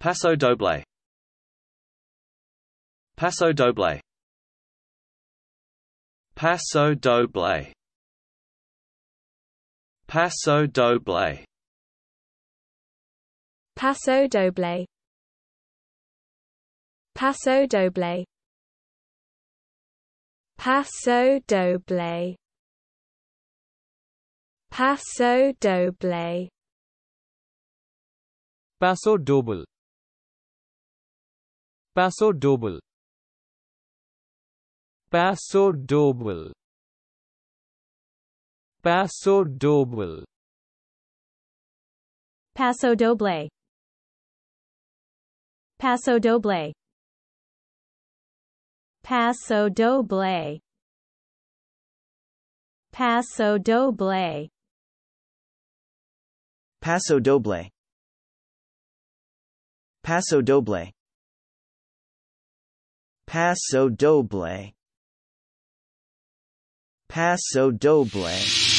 Paso Doble. Paso Doble. Paso Doble. Paso Doble. Paso Doble. Paso Doble. Paso Doble. Paso Doble. Paso Doble. Paso Doble. Paso Doble. Paso Doble. Paso Doble. Paso Doble. Paso Doble. Paso Doble. Paso Doble. Paso Doble. Paso Doble. Paso Doble.